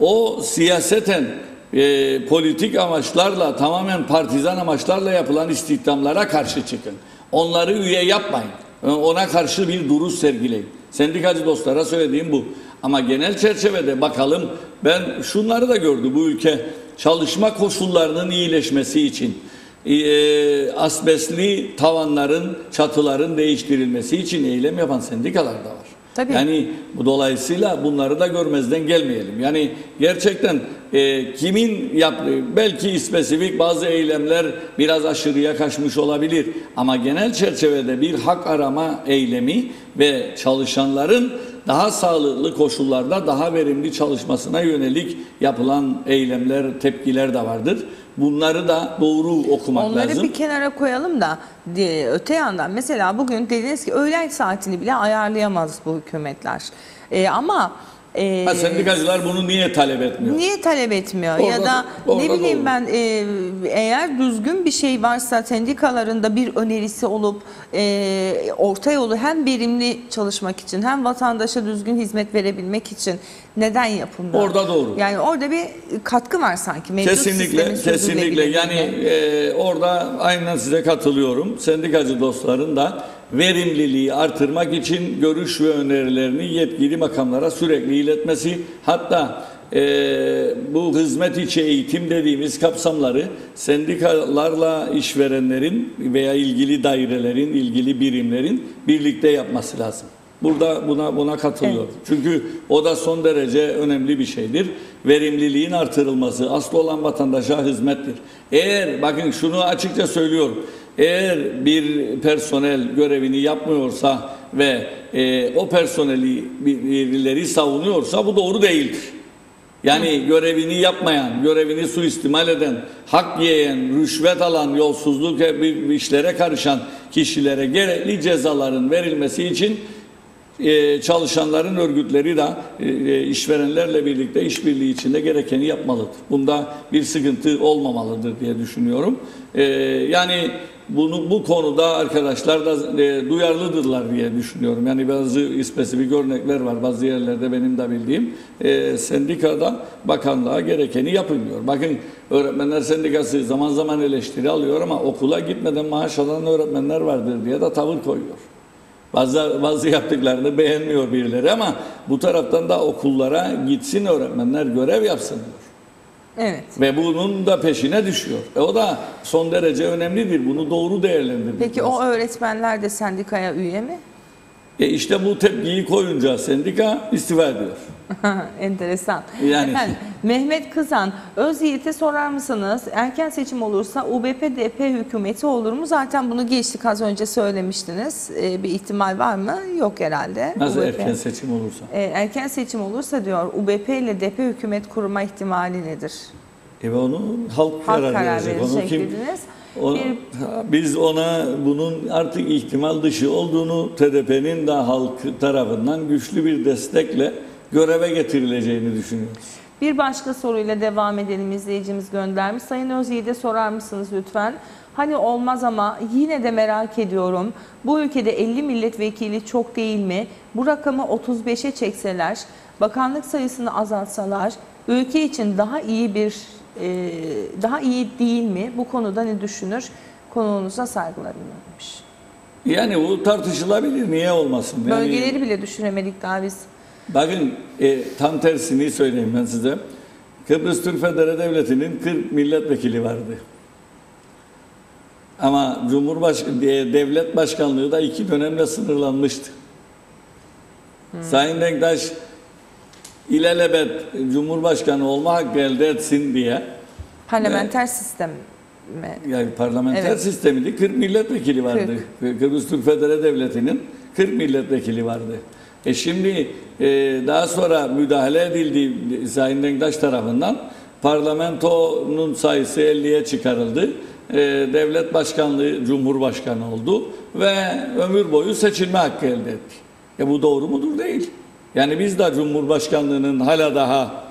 o siyaseten e, politik amaçlarla tamamen partizan amaçlarla yapılan istihdamlara karşı çıkın. Onları üye yapmayın. Ona karşı bir duruş sergileyin. Sendikacı dostlara söylediğim bu. Ama genel çerçevede bakalım ben şunları da gördü bu ülke çalışma koşullarının iyileşmesi için e, asbestli tavanların, çatıların değiştirilmesi için eylem yapan sendikalar da var. Tabii. Yani bu dolayısıyla bunları da görmezden gelmeyelim. Yani gerçekten e, kimin yaptığı belki spesifik bazı eylemler biraz aşırıya kaçmış olabilir ama genel çerçevede bir hak arama eylemi ve çalışanların daha sağlıklı koşullarda daha verimli çalışmasına yönelik yapılan eylemler, tepkiler de vardır. Bunları da doğru okumak Onları lazım. bir kenara koyalım da öte yandan mesela bugün dediniz ki öğlen saatini bile ayarlayamaz bu hükümetler. E, ama e, Ha, sendikacılar bunu niye talep etmiyor? Niye talep etmiyor ya Orada- da orada ne bileyim ben e, eğer düzgün bir şey varsa sendikalarında bir önerisi olup e, orta yolu hem verimli çalışmak için hem vatandaşa düzgün hizmet verebilmek için neden yapılmıyor? Orada doğru. Yani orada bir katkı var sanki mevcut Kesinlikle, kesinlikle. Yani e, orada aynen size katılıyorum. Sendikacı dostların da verimliliği artırmak için görüş ve önerilerini yetkili makamlara sürekli iletmesi, hatta e, bu hizmet içi eğitim dediğimiz kapsamları sendikalarla işverenlerin veya ilgili dairelerin, ilgili birimlerin birlikte yapması lazım. Burada buna buna katılıyorum. Çünkü o da son derece önemli bir şeydir. Verimliliğin artırılması asıl olan vatandaşa hizmettir. Eğer bakın şunu açıkça söylüyorum. Eğer bir personel görevini yapmıyorsa ve e, o personeli birileri savunuyorsa bu doğru değildir. Yani görevini yapmayan, görevini suistimal eden, hak yiyen, rüşvet alan, yolsuzluk bir işlere karışan kişilere gerekli cezaların verilmesi için e, çalışanların örgütleri de e, işverenlerle birlikte işbirliği içinde gerekeni yapmalıdır. Bunda bir sıkıntı olmamalıdır diye düşünüyorum. E, yani bunu bu konuda arkadaşlar da e, duyarlıdırlar diye düşünüyorum. Yani bazı spesifik örnekler var. Bazı yerlerde benim de bildiğim e, sendikada bakanlığa gerekeni yapılmıyor. Bakın öğretmenler sendikası zaman zaman eleştiri alıyor ama okula gitmeden maaş alan öğretmenler vardır diye de tavır koyuyor. Bazı, bazı yaptıklarını beğenmiyor birileri ama bu taraftan da okullara gitsin öğretmenler görev yapsın diyor. Evet. Ve bunun da peşine düşüyor. E o da son derece önemlidir. Bunu doğru değerlendirmek Peki lazım. o öğretmenler de sendikaya üye mi? E işte bu tepkiyi koyunca sendika istifa ediyor. Enteresan. Yani- Efendim, Mehmet Kızan, Özyiğit'e sorar mısınız? Erken seçim olursa UBP-DP hükümeti olur mu? Zaten bunu geçtik az önce söylemiştiniz. Ee, bir ihtimal var mı? Yok herhalde. Nasıl UBP. erken seçim olursa. Ee, erken seçim olursa diyor UBP ile DP hükümet kurma ihtimali nedir? E onu halk, Halk karar, karar verecek. verecek Onu kim, dediniz. o- Bir- biz ona bunun artık ihtimal dışı olduğunu TDP'nin de halk tarafından güçlü bir destekle göreve getirileceğini düşünüyoruz. Bir başka soruyla devam edelim izleyicimiz göndermiş. Sayın Özyiğit'e sorar mısınız lütfen? Hani olmaz ama yine de merak ediyorum. Bu ülkede 50 milletvekili çok değil mi? Bu rakamı 35'e çekseler bakanlık sayısını azaltsalar ülke için daha iyi bir e, daha iyi değil mi? Bu konuda ne düşünür? Konuğunuza saygılarımla demiş. Yani bu tartışılabilir. Niye olmasın? Yani, Bölgeleri bile düşünemedik daha biz. Bakın e, tam tersini söyleyeyim ben size. Kıbrıs Türk Federe Devleti'nin 40 milletvekili vardı. Ama Cumhurbaş e, devlet başkanlığı da iki dönemle sınırlanmıştı. Sayın Denktaş ilelebet Cumhurbaşkanı olma hakkı elde etsin diye Parlamenter sistem mi? yani parlamenter Evet. sisteminde 40 milletvekili vardı. Kıbrıs Türk Federe Devleti'nin 40 milletvekili vardı. E şimdi e, daha sonra müdahale edildi Sayın Denktaş tarafından parlamentonun sayısı 50'ye çıkarıldı. E, devlet başkanlığı Cumhurbaşkanı oldu ve ömür boyu seçilme hakkı elde etti. E bu doğru mudur? Değil. Yani biz de Cumhurbaşkanlığının hala daha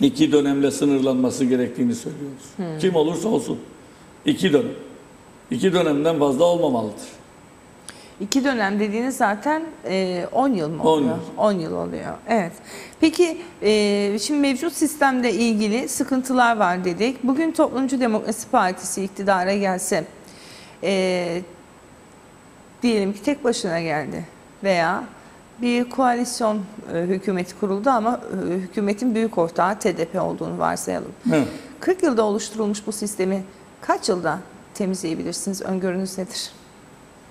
iki dönemle sınırlanması gerektiğini söylüyoruz. Kim olursa olsun. İki dönem. İki dönemden fazla olmamalıdır. İki dönem dediğiniz zaten e, 10 yıl mı 10 oluyor? 10 yıl oluyor. Evet. Peki e, şimdi mevcut sistemle ilgili sıkıntılar var dedik. Bugün Toplumcu Demokrasi Partisi iktidara gelse e, diyelim ki tek başına geldi veya bir koalisyon e, hükümeti kuruldu ama e, hükümetin büyük ortağı TDP olduğunu varsayalım. Hı. 40 yılda oluşturulmuş bu sistemi kaç yılda temizleyebilirsiniz? Öngörünüz nedir?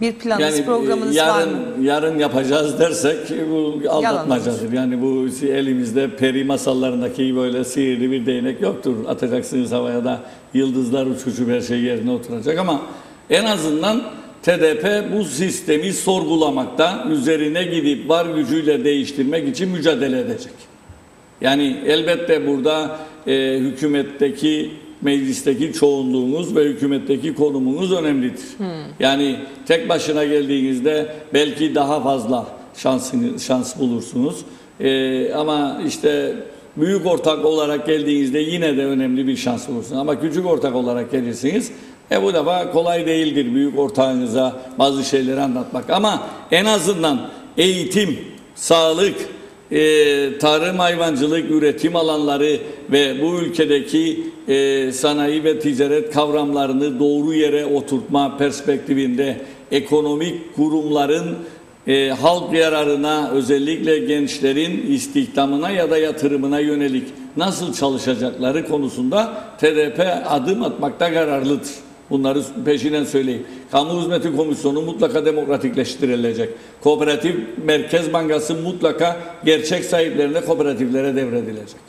Bir planınız, Yani programınız e, var mı? yarın yarın yapacağız dersek e, bu aldatmacadır. Yani bu elimizde peri masallarındaki böyle sihirli bir değnek yoktur. Atacaksınız havaya da yıldızlar uçuşup her şey yerine oturacak ama en azından TDP bu sistemi sorgulamakta, üzerine gidip var gücüyle değiştirmek için mücadele edecek. Yani elbette burada e, hükümetteki meclisteki çoğunluğunuz ve hükümetteki konumunuz önemlidir. Yani tek başına geldiğinizde belki daha fazla şansını, şans bulursunuz. E, ama işte büyük ortak olarak geldiğinizde yine de önemli bir şans bulursunuz. Ama küçük ortak olarak gelirsiniz. E bu defa kolay değildir büyük ortağınıza bazı şeyleri anlatmak. Ama en azından eğitim, sağlık, e, tarım, hayvancılık, üretim alanları ve bu ülkedeki e, sanayi ve ticaret kavramlarını doğru yere oturtma perspektifinde ekonomik kurumların e, halk yararına özellikle gençlerin istihdamına ya da yatırımına yönelik nasıl çalışacakları konusunda TDP adım atmakta kararlıdır. Bunları peşinen söyleyeyim. Kamu Hizmeti Komisyonu mutlaka demokratikleştirilecek. Kooperatif Merkez Bankası mutlaka gerçek sahiplerine kooperatiflere devredilecek.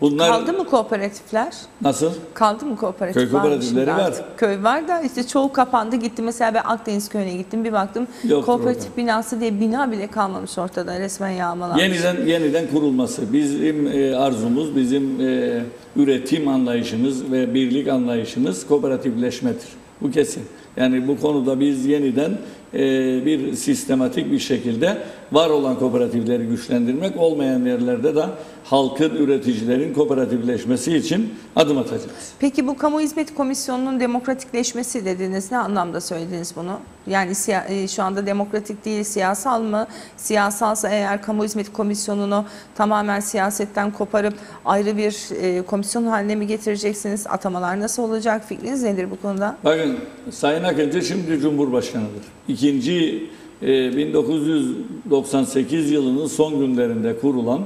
Bunlar Kaldı mı kooperatifler? nasıl? Kaldı mı kooperatif? Köy Var mı kooperatifleri şimdi var. artık? Köy var da işte çoğu kapandı gitti. Mesela ben Akdeniz köyüne gittim bir baktım. Yoktur kooperatif orada. binası diye bina bile kalmamış ortada. Resmen yağmalanmış. Yeniden yeniden kurulması bizim e, arzumuz, bizim e, üretim anlayışımız ve birlik anlayışımız kooperatifleşmedir. Bu kesin. Yani bu konuda biz yeniden e, bir sistematik bir şekilde var olan kooperatifleri güçlendirmek, olmayan yerlerde de halkın, üreticilerin kooperatifleşmesi için adım atacağız. Peki bu Kamu Hizmet Komisyonu'nun demokratikleşmesi dediniz. Ne anlamda söylediniz bunu? Yani e, şu anda demokratik değil, siyasal mı? Siyasalsa eğer Kamu Hizmet Komisyonu'nu tamamen siyasetten koparıp ayrı bir e, komisyon haline mi getireceksiniz? Atamalar nasıl olacak? Fikriniz nedir bu konuda? Bakın Sayın Akıncı şimdi Cumhurbaşkanıdır. İkinci 1998 yılının son günlerinde kurulan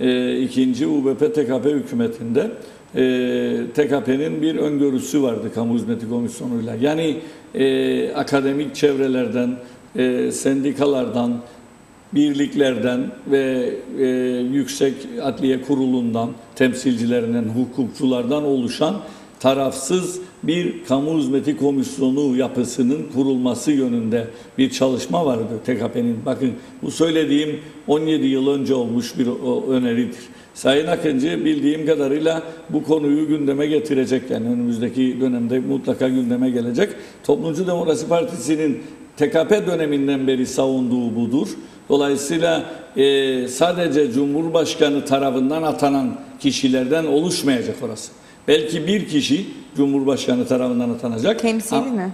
e, ikinci UBP TKP hükümetinde e, TKP'nin bir öngörüsü vardı Kamu Hizmeti Komisyonu'yla. Yani e, akademik çevrelerden, sendikalardan, birliklerden ve yüksek adliye kurulundan, temsilcilerinden, hukukçulardan oluşan tarafsız bir kamu hizmeti komisyonu yapısının kurulması yönünde bir çalışma vardı TKP'nin. Bakın bu söylediğim 17 yıl önce olmuş bir öneridir. Sayın Akıncı bildiğim kadarıyla bu konuyu gündeme getirecek yani önümüzdeki dönemde mutlaka gündeme gelecek. Toplumcu Demokrasi Partisi'nin TKP döneminden beri savunduğu budur. Dolayısıyla e, sadece Cumhurbaşkanı tarafından atanan kişilerden oluşmayacak orası. Belki bir kişi Cumhurbaşkanı tarafından atanacak. Temsili mi?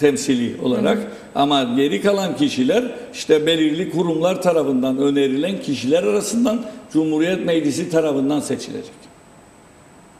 temsili olarak ama geri kalan kişiler işte belirli kurumlar tarafından önerilen kişiler arasından Cumhuriyet Meclisi tarafından seçilecek.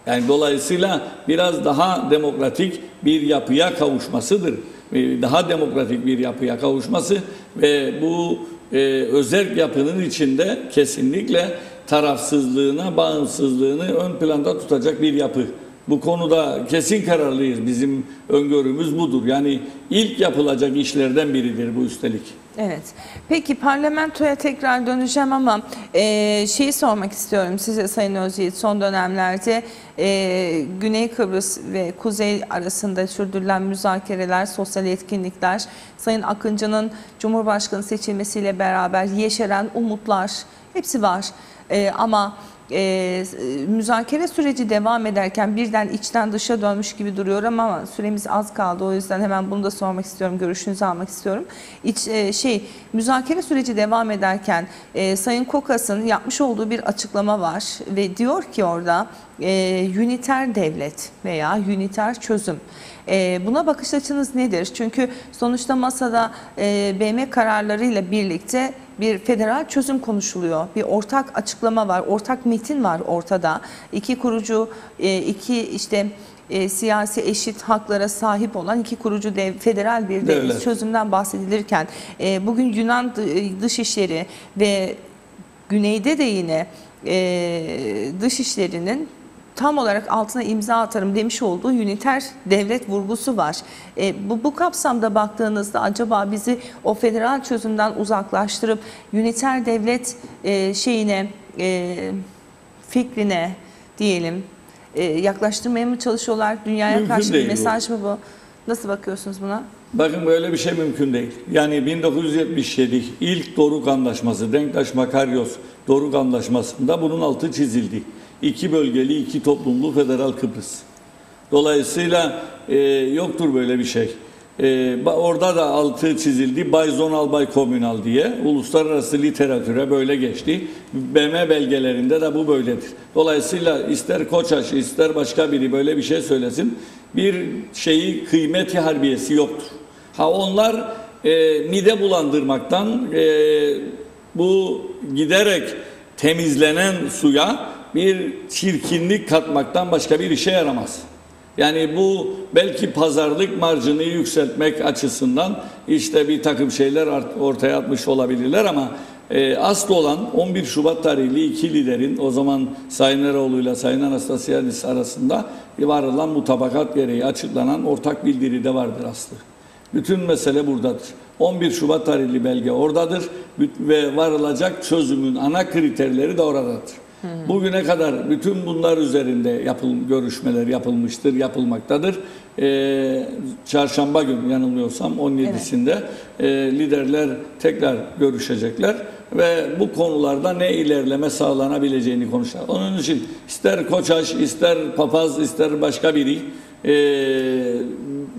Yani dolayısıyla biraz daha demokratik bir yapıya kavuşmasıdır. Ee, Daha demokratik bir yapıya kavuşması ve bu e, özerk yapının içinde kesinlikle tarafsızlığına, bağımsızlığını ön planda tutacak bir yapı. Bu konuda kesin kararlıyız. Bizim öngörümüz budur. Yani ilk yapılacak işlerden biridir bu üstelik. Evet. Peki parlamentoya tekrar döneceğim ama e, şeyi sormak istiyorum size Sayın Özyiğit. Son dönemlerde e, Güney Kıbrıs ve Kuzey arasında sürdürülen müzakereler, sosyal etkinlikler, Sayın Akıncı'nın Cumhurbaşkanı seçilmesiyle beraber yeşeren umutlar hepsi var. E, ama e, müzakere süreci devam ederken birden içten dışa dönmüş gibi duruyor ama süremiz az kaldı. O yüzden hemen bunu da sormak istiyorum. Görüşünüzü almak istiyorum. İç, e, şey müzakere süreci devam ederken e, Sayın Kokas'ın yapmış olduğu bir açıklama var ve diyor ki orada e, üniter devlet veya üniter çözüm. E, buna bakış açınız nedir? Çünkü sonuçta masada e, BM kararlarıyla birlikte bir federal çözüm konuşuluyor. Bir ortak açıklama var, ortak metin var ortada. İki kurucu, e, iki işte e, siyasi eşit haklara sahip olan iki kurucu dev, federal bir devlet çözümden bahsedilirken e, bugün Yunan dı- Dışişleri ve güneyde de yine e, dışişlerinin tam olarak altına imza atarım demiş olduğu üniter devlet vurgusu var. E, bu, bu kapsamda baktığınızda acaba bizi o federal çözümden uzaklaştırıp üniter devlet e, şeyine e, fikrine diyelim e, yaklaştırmaya mı çalışıyorlar? Dünyaya Mümkün karşı bir değil bu. mesaj mı bu? Nasıl bakıyorsunuz buna? Bakın böyle bir şey mümkün değil. Yani 1977 ilk Doruk Anlaşması, Denktaş Makaryos Doruk Anlaşması'nda bunun altı çizildi. İki bölgeli, iki toplumlu federal Kıbrıs. Dolayısıyla e, yoktur böyle bir şey. E, orada da altı çizildi. Bayzonal Bay Komünal diye uluslararası literatüre böyle geçti. BM belgelerinde de bu böyledir. Dolayısıyla ister Koçaş ister başka biri böyle bir şey söylesin bir şeyi kıymeti harbiyesi yoktur. Ha onlar e, mide bulandırmaktan e, bu giderek temizlenen suya bir çirkinlik katmaktan başka bir işe yaramaz. Yani bu belki pazarlık marjını yükseltmek açısından işte bir takım şeyler ortaya atmış olabilirler ama e, asıl olan 11 Şubat tarihli iki liderin o zaman Sayın Eroğlu ile Sayın Anastasiadis arasında var olan mutabakat gereği açıklanan ortak bildiride vardır aslı. Bütün mesele buradadır. 11 Şubat tarihli belge oradadır ve varılacak çözümün ana kriterleri de oradadır. Bugüne kadar bütün bunlar üzerinde yapıl görüşmeler yapılmıştır, yapılmaktadır. Ee, çarşamba günü yanılmıyorsam 17'sinde e, liderler tekrar görüşecekler ve bu konularda ne ilerleme sağlanabileceğini konuşacak. Onun için ister Koçaş, ister Papaz, ister başka biri e,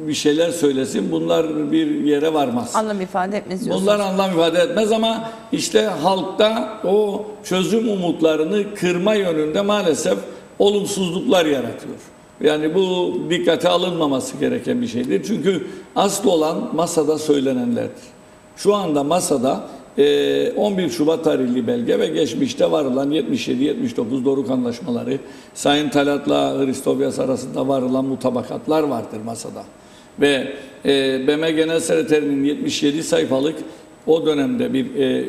bir şeyler söylesin. Bunlar bir yere varmaz. Anlam ifade etmez diyorsunuz. Bunlar anlam ifade etmez ama işte halkta o çözüm umutlarını kırma yönünde maalesef olumsuzluklar yaratıyor. Yani bu dikkate alınmaması gereken bir şeydir. Çünkü asıl olan masada söylenenlerdir. Şu anda masada e, 11 Şubat tarihli belge ve geçmişte varılan 77-79 Doruk Anlaşmaları, Sayın Talat'la Hristovyas arasında varılan mutabakatlar vardır masada. Ve e, BM Genel Sekreterinin 77 sayfalık o dönemde bir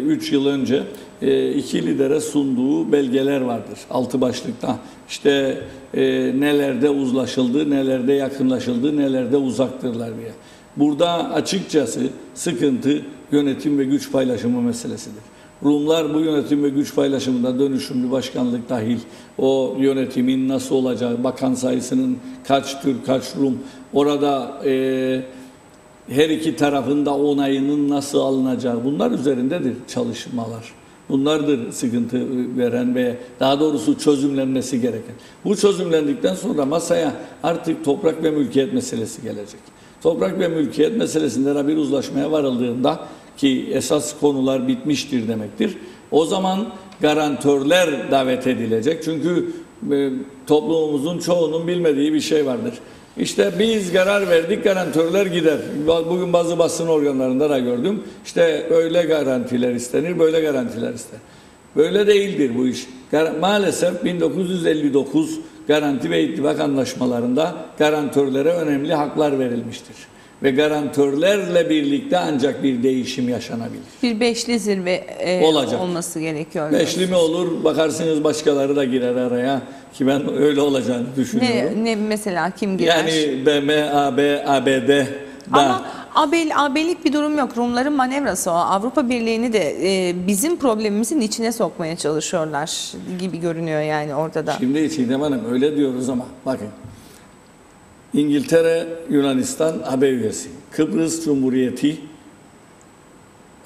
3 yıl önce e, iki lidere sunduğu belgeler vardır. Altı başlıkta. İşte e, nelerde uzlaşıldı, nelerde yakınlaşıldı, nelerde uzaktırlar diye. Burada açıkçası sıkıntı yönetim ve güç paylaşımı meselesidir. Rumlar bu yönetim ve güç paylaşımında dönüşümlü başkanlık dahil o yönetimin nasıl olacağı, bakan sayısının kaç Türk, kaç Rum, orada e, her iki tarafın da onayının nasıl alınacağı bunlar üzerindedir çalışmalar. Bunlardır sıkıntı veren ve daha doğrusu çözümlenmesi gereken. Bu çözümlendikten sonra masaya artık toprak ve mülkiyet meselesi gelecek. Toprak ve mülkiyet meselesinde de bir uzlaşmaya varıldığında ki esas konular bitmiştir demektir. O zaman garantörler davet edilecek. Çünkü e, toplumumuzun çoğunun bilmediği bir şey vardır. İşte biz karar verdik garantörler gider. Bugün bazı basın organlarında da gördüm. İşte öyle garantiler istenir, böyle garantiler ister. Böyle değildir bu iş. Maalesef 1959 garanti ve ittifak anlaşmalarında garantörlere önemli haklar verilmiştir. Ve garantörlerle birlikte ancak bir değişim yaşanabilir. Bir beşli zirve e, Olacak. olması gerekiyor. Beşli mi olur bakarsınız başkaları da girer araya ki ben öyle olacağını düşünüyorum. Ne, ne mesela kim girer? Yani BM, AB, ABD da Ama abel, abelik bir durum yok. Rumların manevrası o. Avrupa Birliği'ni de e, bizim problemimizin içine sokmaya çalışıyorlar gibi görünüyor yani orada da. Şimdi Çiğdem Hanım öyle diyoruz ama bakın. İngiltere, Yunanistan AB üyesi. Kıbrıs Cumhuriyeti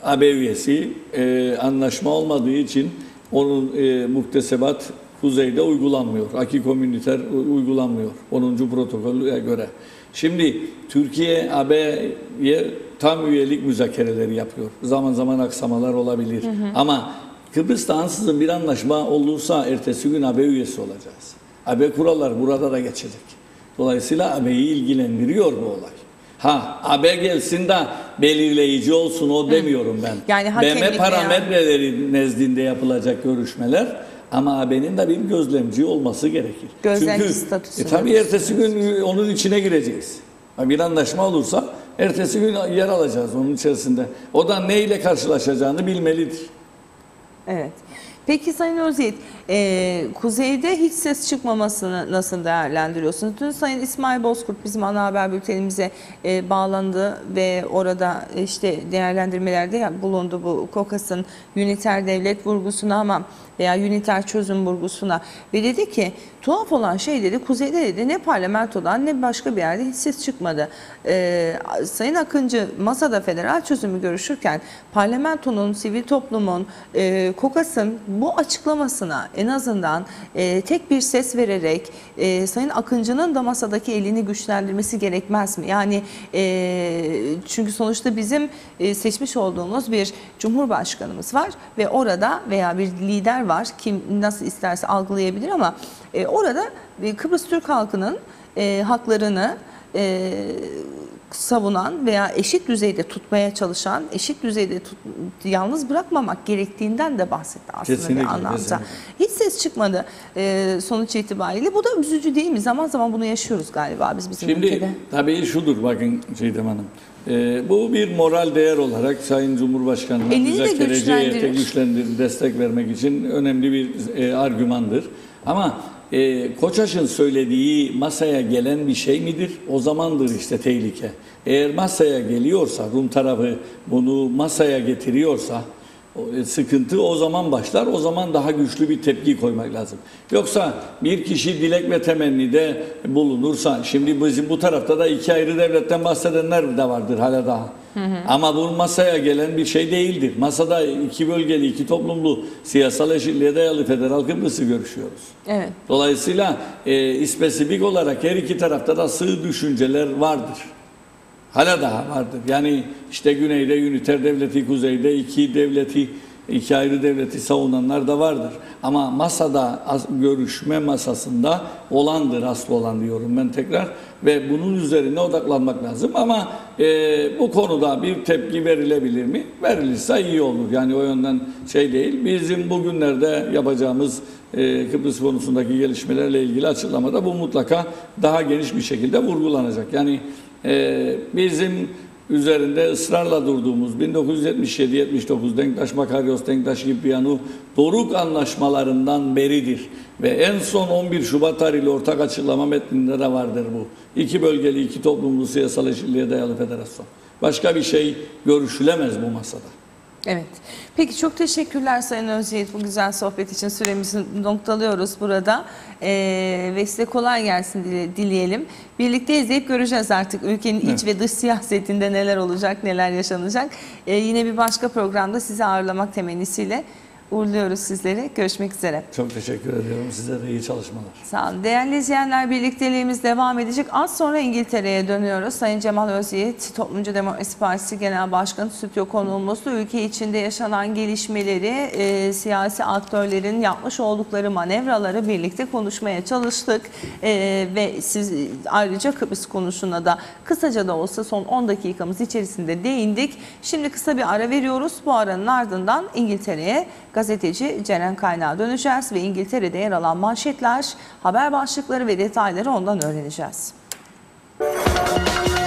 AB üyesi. Ee, anlaşma olmadığı için onun e, muktesebat kuzeyde uygulanmıyor. Aki komüniter uygulanmıyor. 10. protokolüne göre. Şimdi Türkiye AB'ye tam üyelik müzakereleri yapıyor. Zaman zaman aksamalar olabilir. Ama Kıbrıs'ta ansızın bir anlaşma olursa ertesi gün AB üyesi olacağız. AB kurallar burada da geçecek. Dolayısıyla AB'yi ilgilendiriyor bu olay. Ha AB gelsin de belirleyici olsun o demiyorum ben. Yani hakemlik BM veya- parametreleri nezdinde yapılacak görüşmeler ama AB'nin de bir gözlemci olması gerekir. Gözlemci Çünkü statüsünde e, tabii ertesi gün onun içine gireceğiz. Ha, Bir anlaşma olursa ertesi gün yer alacağız onun içerisinde. O da neyle karşılaşacağını bilmelidir. Evet. Peki Sayın Özyiğit, e, kuzeyde hiç ses çıkmamasını nasıl değerlendiriyorsunuz? Dün Sayın İsmail Bozkurt bizim ana haber bültenimize e, bağlandı ve orada e, işte değerlendirmelerde bulundu bu KOKAS'ın üniter devlet vurgusuna ama veya üniter çözüm vurgusuna ve dedi ki tuhaf olan şey dedi kuzeyde dedi ne parlamentodan ne başka bir yerde hiç ses çıkmadı. E, Sayın Akıncı masada federal çözümü görüşürken parlamentonun, sivil toplumun, e, KOKAS'ın bu açıklamasına en azından e, tek bir ses vererek e, Sayın Akıncı'nın da masadaki elini güçlendirmesi gerekmez mi? Yani e, çünkü sonuçta bizim e, seçmiş olduğumuz bir cumhurbaşkanımız var ve orada veya bir lider var kim nasıl isterse algılayabilir ama e, orada e, Kıbrıs Türk halkının e, haklarını e, savunan veya eşit düzeyde tutmaya çalışan, eşit düzeyde tut, yalnız bırakmamak gerektiğinden de bahsetti aslında Kesinlikle, bir anlamda. kesinlikle. Hiç ses çıkmadı e, sonuç itibariyle. Bu da üzücü değil mi? Zaman zaman bunu yaşıyoruz galiba biz bizim Şimdi ülkede. tabii şudur bakın Çiğdem Hanım. Ee, bu bir moral değer olarak Sayın Cumhurbaşkanı'na Elini de müzakereci heyete güçlendirir. güçlendir, destek vermek için önemli bir e, argümandır. Ama e, Koçaş'ın söylediği masaya gelen bir şey midir? O zamandır işte tehlike. Eğer masaya geliyorsa, Rum tarafı bunu masaya getiriyorsa e, sıkıntı o zaman başlar. O zaman daha güçlü bir tepki koymak lazım. Yoksa bir kişi dilek ve temennide bulunursa, şimdi bizim bu tarafta da iki ayrı devletten bahsedenler de vardır hala daha. Ama bu masaya gelen bir şey değildir. Masada iki bölgeli, iki toplumlu siyasal eşitliğe dayalı federal Kıbrıs'ı görüşüyoruz. Evet. Dolayısıyla e, spesifik olarak her iki tarafta da sığ düşünceler vardır. Hala daha vardır. Yani işte güneyde üniter devleti, kuzeyde iki devleti, iki ayrı devleti savunanlar da vardır. Ama masada, as- görüşme masasında olandır aslı olan diyorum ben tekrar. Ve bunun üzerine odaklanmak lazım. Ama e, bu konuda bir tepki verilebilir mi? Verilirse iyi olur. Yani o yönden şey değil. Bizim bugünlerde yapacağımız Kıbrıs konusundaki gelişmelerle ilgili açıklamada bu mutlaka daha geniş bir şekilde vurgulanacak. Yani ee, bizim üzerinde ısrarla durduğumuz 1977-79 Denktaş Makaryos, Denktaş Kiprianu Doruk anlaşmalarından beridir. Ve en son 11 Şubat tarihli ortak açıklama metninde de vardır bu. İki bölgeli, iki toplumlu siyasal eşitliğe dayalı federasyon. Başka bir şey görüşülemez bu masada. Evet. Peki çok teşekkürler Sayın Özyiğit bu güzel sohbet için süremizi noktalıyoruz burada. Ee, ve size kolay gelsin dile- dileyelim. Birlikte izleyip göreceğiz artık ülkenin iç ve dış siyasetinde neler olacak, neler yaşanacak. Ee, yine bir başka programda sizi ağırlamak temennisiyle. Uğurluyoruz sizleri. Görüşmek üzere. Çok teşekkür ediyorum. Size de iyi çalışmalar. Sağ olun. Değerli izleyenler birlikteliğimiz devam edecek. Az sonra İngiltere'ye dönüyoruz. Sayın Cemal Özyiğit, Toplumcu Demokrasi Partisi Genel Başkanı stüdyo konuğumuzdu. Ülke içinde yaşanan gelişmeleri, e, siyasi aktörlerin yapmış oldukları manevraları birlikte konuşmaya çalıştık. E, ve siz ayrıca Kıbrıs konusuna da kısaca da olsa son 10 dakikamız içerisinde değindik. Şimdi kısa bir ara veriyoruz. Bu aranın ardından İngiltere'ye gazeteci Ceren Kaynağa döneceğiz ve İngiltere'de yer alan manşetler, haber başlıkları ve detayları ondan öğreneceğiz. Müzik